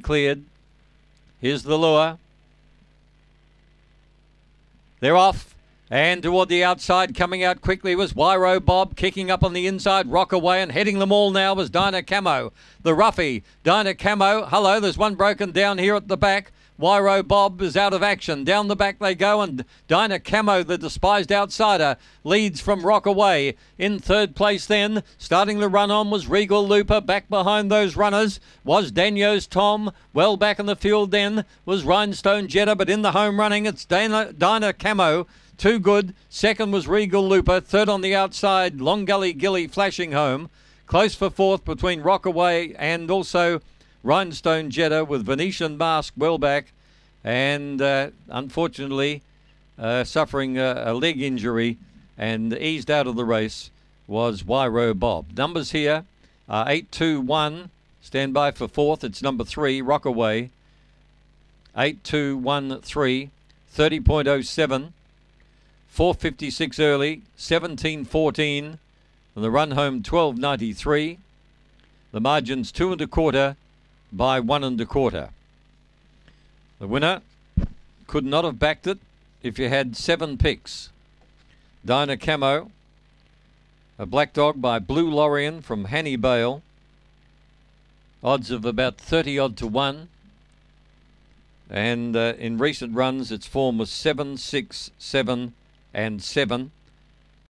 Cleared. Here's the lure. They're off. And toward the outside, coming out quickly was Wyro Bob, kicking up on the inside, Rockaway, and heading them all now was Dinah Camo. The roughie, Dinah Camo. Hello, there's one broken down here at the back. Wyro Bob is out of action. Down the back they go, and Dinah Camo, the despised outsider, leads from Rockaway. In third place then, starting the run on was Regal Looper. Back behind those runners was Daniels Tom. Well back in the field then was Rhinestone Jetta, but in the home running it's Dana, Dinah Camo. Too good. Second was Regal Looper. Third on the outside, Long Gully Gilly flashing home. Close for fourth between Rockaway and also Rhinestone Jetta with Venetian Mask well back. And uh, unfortunately, uh, suffering a, a, leg injury and eased out of the race was Wyro Bob. Numbers here are 821. Stand by for fourth. It's number three, Rockaway. 8213, 30.07. 456 early, 1714, and the run home 1293. The margin's two and a quarter by one and a quarter. The winner could not have backed it if you had seven picks. Dinah Camo, a black dog by Blue Lorien from Hanny Bale. Odds of about 30 odd to 1. And uh, in recent runs, its form was 7, 6, 7, and 7.